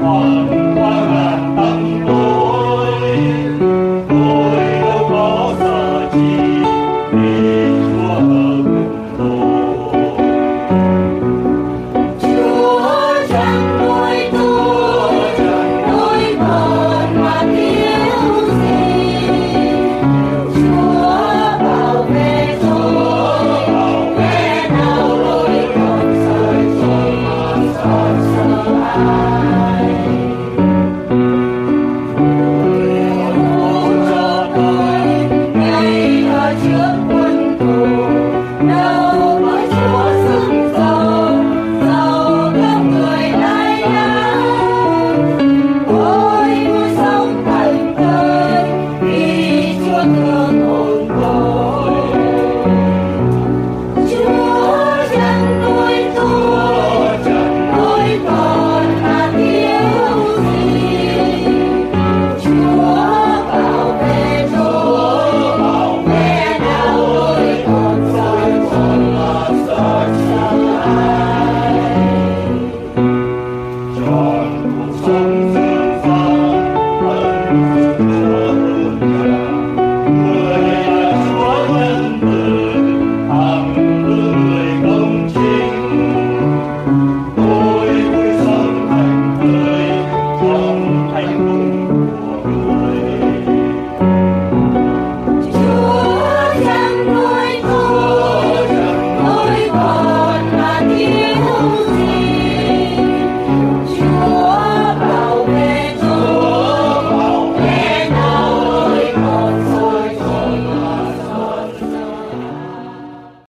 缓缓登楼，唯有暮色迟。